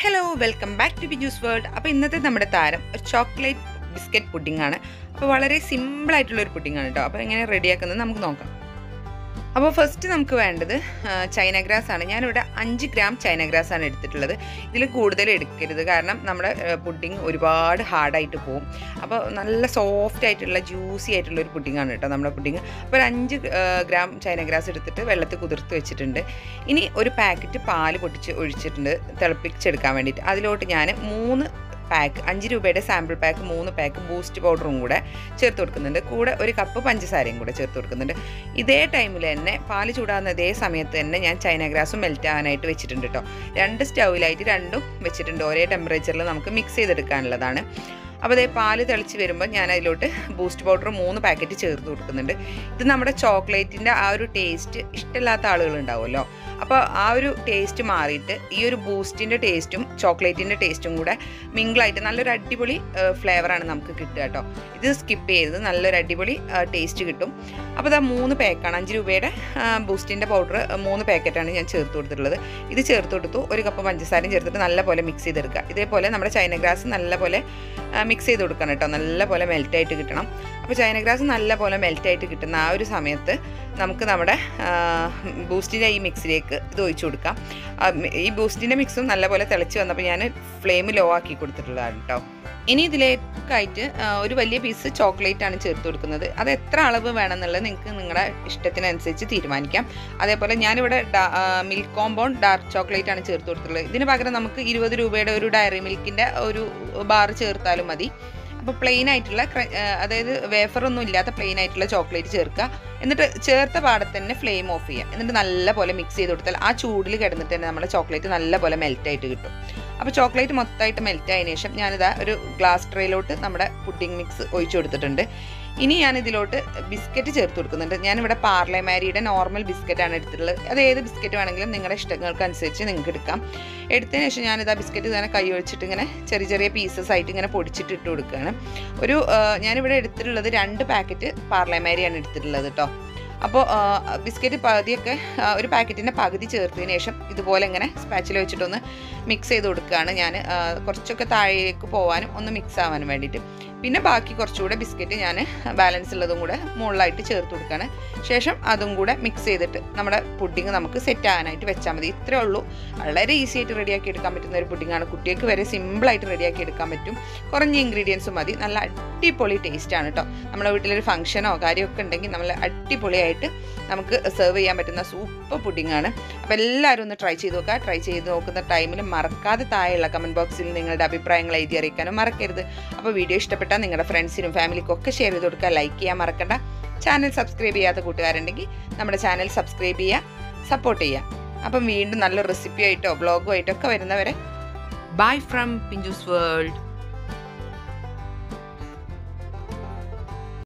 Hello welcome back to Biju's world അപ്പോൾ ഇന്നത്തെ നമ്മുടെ താരം ഒരു ചോക്ലേറ്റ് ബിസ്ക്കറ്റ് പുഡിംഗ് ആണ്. അപ്പോൾ വളരെ സിമ്പിൾ ആയിട്ടുള്ള ഒരു പുഡിംഗ് ആണ് കേട്ടോ അപ്പോൾ എങ്ങനെ റെഡിയാക്കുന്നത് നമുക്ക് നോക്കാം. അപ്പോൾ ഫസ്റ്റ് നമുക്ക് വേണ്ടത് ചൈന ഗ്രാസ് ആണ്. ഞാനിവിടെ അഞ്ച് ഗ്രാം ചൈന ഗ്രാസ് ആണ് എടുത്തിട്ടുള്ളത്. ഇതിൽ കൂടുതൽ എടുക്കരുത്. കാരണം നമ്മുടെ പുഡിംഗ് ഒരുപാട് ഹാർഡായിട്ട് പോകും അപ്പോൾ നല്ല സോഫ്റ്റ് ആയിട്ടുള്ള ജ്യൂസി ആയിട്ടുള്ള ഒരു പുഡിംഗ് ആണ് കേട്ടോ നമ്മുടെ പുഡിംഗ് അപ്പോൾ ഒരു അഞ്ച് ഗ്രാം ചൈന ഗ്രാസ് എടുത്തിട്ട് വെള്ളത്തിൽ കുതിർത്ത് വെച്ചിട്ടുണ്ട്. ഇനി ഒരു പാക്കറ്റ് പാൽ പൊട്ടിച്ച് ഒഴിച്ചിട്ടുണ്ട് തിളപ്പിച്ചെടുക്കാൻ വേണ്ടിയിട്ട്. അതിലോട്ട് ഞാൻ മൂന്ന് പാക്ക് അഞ്ച് രൂപയുടെ സാമ്പിൾ പാക്ക് മൂന്ന് പാക്ക് ബൂസ്റ്റ് പൗഡറും കൂടെ ചേർത്ത് കൊടുക്കുന്നുണ്ട്. കൂടെ ഒരു കപ്പ് പഞ്ചസാരയും കൂടെ ചേർത്ത് കൊടുക്കുന്നുണ്ട്. ഇതേ ടൈമിൽ തന്നെ പാൽ ചൂടാകുന്ന ഇതേ സമയത്ത് തന്നെ ഞാൻ ചൈന ഗ്രാസും മെൽറ്റ് ആവാനായിട്ട് വെച്ചിട്ടുണ്ട് കേട്ടോ രണ്ട് സ്റ്റൗവിലായിട്ട് രണ്ടും വെച്ചിട്ടുണ്ട്. ഒരേ ടെമ്പറേച്ചറിൽ നമുക്ക് മിക്സ് ചെയ്തെടുക്കാനുള്ളതാണ്. അപ്പോൾ അതേ പാൽ തിളച്ച് വരുമ്പോൾ ഞാൻ അതിലോട്ട് ബൂസ്റ്റ് പൗഡർ മൂന്ന് പാക്കറ്റ് ചേർത്ത് കൊടുക്കുന്നുണ്ട്. ഇത് നമ്മുടെ ചോക്ലേറ്റിന്റെ ആ ഒരു ടേസ്റ്റ് ഇഷ്ടമില്ലാത്ത ആളുകൾ ഉണ്ടാവുമല്ലോ അപ്പോൾ ആ ഒരു ടേസ്റ്റ് മാറിയിട്ട് ഈ ഒരു ബൂസ്റ്റിന്റെ ടേസ്റ്റും ചോക്ലേറ്റിന്റെ ടേസ്റ്റും കൂടെ മിങ്കിളായിട്ട് നല്ലൊരു അടിപൊളി ഫ്ലേവറാണ് നമുക്ക് കിട്ടുക കേട്ടോ. ഇത് സ്കിപ്പ് ചെയ്ത് നല്ലൊരു അടിപൊളി ടേസ്റ്റ് കിട്ടും. അപ്പോൾ ഇതാ മൂന്ന് പാക്കാണ്. അഞ്ച് രൂപയുടെ ബൂസ്റ്റിന്റെ പൗഡർ മൂന്ന് പാക്കറ്റാണ് ഞാൻ ചേർത്ത് കൊടുത്തിട്ടുള്ളത്. ഇത് ചേർത്ത് കൊടുത്തു. ഒരു കപ്പ് പഞ്ചസാരയും ചേർത്തിട്ട് നല്ലപോലെ മിക്സ് ചെയ്തെടുക്കുക. ഇതേപോലെ നമ്മുടെ ചൈന ഗ്രാസ് നല്ലപോലെ മിക്സ് ചെയ്ത് കൊടുക്കണം കേട്ടോ. നല്ലപോലെ മെൽറ്റായിട്ട് കിട്ടണം. അപ്പോൾ ചൈന ഗ്രാസ് നല്ലപോലെ മെൽറ്റായിട്ട് കിട്ടുന്ന ആ ഒരു സമയത്ത് നമുക്ക് നമ്മുടെ ബൂസ്റ്റിന്റെ ഈ മിക്സിലേക്ക് ഇത് ഒഴിച്ചു കൊടുക്കാം. ഈ ബൂസ്റ്റിന്റെ മിക്സും നല്ലപോലെ തിളച്ച് വന്നപ്പോൾ ഞാൻ ഫ്ലെയിം ലോ ആക്കി കൊടുത്തിട്ടുള്ളതാണ് കേട്ടോ ഇനി ഇതിലേക്കായിട്ട് ഒരു വലിയ പീസ് ചോക്ലേറ്റ് ആണ് ചേർത്ത് കൊടുക്കുന്നത്. അത് എത്ര അളവ് വേണമെന്നുള്ളത് നിങ്ങൾക്ക് നിങ്ങളുടെ ഇഷ്ടത്തിനനുസരിച്ച് തീരുമാനിക്കാം. അതേപോലെ ഞാനിവിടെ മിൽക്ക് കോമ്പൗണ്ട് ഡാർക്ക് ചോക്ലേറ്റ് ആണ് ചേർത്ത് കൊടുത്തിട്ടുള്ളത്. ഇതിന് പകരം നമുക്ക് ഇരുപത് രൂപയുടെ ഒരു ഡയറി മിൽക്കിന്റെ ഒരു ബാർ ചേർത്താലും മതി. അപ്പോൾ പ്ലെയിൻ ആയിട്ടുള്ള അതായത് വേഫറൊന്നും ഇല്ലാത്ത പ്ലെയിൻ ആയിട്ടുള്ള ചോക്ലേറ്റ് ചേർക്കുക. എന്നിട്ട് ചേർത്ത പാടെ തന്നെ ഫ്ലെയിം ഓഫ് ചെയ്യുക. എന്നിട്ട് നല്ലപോലെ മിക്സ് ചെയ്ത് കൊടുത്താൽ ആ ചൂടിൽ കിടന്നിട്ട് തന്നെ നമ്മുടെ ചോക്ലേറ്റ് നല്ലപോലെ മെൽറ്റായിട്ട് കിട്ടും. അപ്പോൾ ചോക്ലേറ്റ് മൊത്തമായിട്ട് മെൽറ്റ് ആയതിനു ശേഷം ഞാനിതാ ഒരു ഗ്ലാസ് ട്രേയിലോട്ട് നമ്മുടെ പുഡിംഗ് മിക്സ് ഒഴിച്ചു കൊടുത്തിട്ടുണ്ട്. ഇനി ഞാൻ ഇതിലോട്ട് ബിസ്ക്കറ്റ് ചേർത്ത് കൊടുക്കുന്നുണ്ട്. ഞാനിവിടെ പാർലെ മാരിയുടെ നോർമൽ ബിസ്ക്കറ്റാണ് എടുത്തിട്ടുള്ളത്. അത് ഏത് ബിസ്ക്കറ്റ് വേണമെങ്കിലും നിങ്ങളുടെ ഇഷ്ടങ്ങൾക്ക് അനുസരിച്ച് നിങ്ങൾക്ക് എടുക്കാം. എടുത്തതിന് ശേഷം ഞാനിതാ ബിസ്ക്കറ്റ് ഇങ്ങനെ കൈ ഒഴിച്ചിട്ട് ഇങ്ങനെ ചെറിയ ചെറിയ പീസസ് ആയിട്ട് ഇങ്ങനെ പൊടിച്ചിട്ട് ഇട്ട് കൊടുക്കുകയാണ്. ഒരു ആ, ഞാനിവിടെ എടുത്തിട്ടുള്ളത് രണ്ട് പാക്കറ്റ് പാർലെ മാരിയാണ് എടുത്തിട്ടുള്ളത് കേട്ടോ അപ്പോൾ ബിസ്ക്കറ്റ് പകുതിയൊക്കെ ഒരു പാക്കറ്റിന്റെ പകുതി ചേർത്തതിന് ശേഷം ഇതുപോലെ ഇങ്ങനെ സ്പാച്ചിൽ വെച്ചിട്ടൊന്ന് മിക്സ് ചെയ്ത് കൊടുക്കുകയാണ് ഞാൻ കുറച്ചൊക്കെ താഴേക്ക് പോകാനും ഒന്ന് മിക്സ് ആവാനും വേണ്ടിയിട്ട്. പിന്നെ ബാക്കി കുറച്ചുകൂടെ ബിസ്ക്കറ്റ് ഞാൻ ബാലൻസ് ഉള്ളതും കൂടെ മുകളിലായിട്ട് ചേർത്ത് കൊടുക്കുകയാണ്. ശേഷം അതും കൂടെ മിക്സ് ചെയ്തിട്ട് നമ്മുടെ പുഡിങ് നമുക്ക് സെറ്റ് ആകാനായിട്ട് വെച്ചാൽ മതി. ഇത്രേ ഉള്ളൂ. വളരെ ഈസി ആയിട്ട് റെഡിയാക്കി എടുക്കാൻ പറ്റുന്ന ഒരു പുഡിങ്ങാണ് കുട്ടികൾക്ക് വരെ സിമ്പിളായിട്ട് റെഡിയാക്കി എടുക്കാൻ പറ്റും. കുറഞ്ഞ ഇൻഗ്രീഡിയൻസും മതി. നല്ല അടിപൊളി ടേസ്റ്റാണ് കേട്ടോ നമ്മുടെ വീട്ടിലൊരു ഫംഗ്ഷനോ കാര്യമൊക്കെ ഉണ്ടെങ്കിൽ നമ്മൾ അടിപൊളിയായിട്ട് നമുക്ക് സെർവ് ചെയ്യാൻ പറ്റുന്ന സൂപ്പർ പുഡിങ്ങാണ് അപ്പോൾ എല്ലാവരും ഒന്ന് ട്രൈ ചെയ്ത് നോക്കുക. ട്രൈ ചെയ്ത് നോക്കുന്ന ടൈമിൽ മറക്കാതെ താഴെയുള്ള കമന്റ് ബോക്സിൽ നിങ്ങളുടെ അഭിപ്രായങ്ങൾ എഴുതി അറിയിക്കാനും മറക്കരുത്. അപ്പോൾ വീഡിയോ ഇഷ്ടപ്പെട്ടാൽ നിങ്ങളുടെ ഫ്രണ്ട്സിനും ഫാമിലിക്കും ഒക്കെ ഷെയർ ചെയ്ത് കൊടുക്കുക. ലൈക്ക് ചെയ്യാൻ മറക്കണ്ട. ചാനൽ സബ്സ്ക്രൈബ് ചെയ്യാത്ത കൂട്ടുകാരുണ്ടെങ്കിൽ നമ്മുടെ ചാനൽ സബ്സ്ക്രൈബ് ചെയ്യുക സപ്പോർട്ട് ചെയ്യുക. അപ്പം വീണ്ടും നല്ല റെസിപ്പി ആയിട്ടോ ബ്ലോഗും ആയിട്ടോ ഒക്കെ വരുന്നവരെ. Bye from പിഞ്ചൂസ് world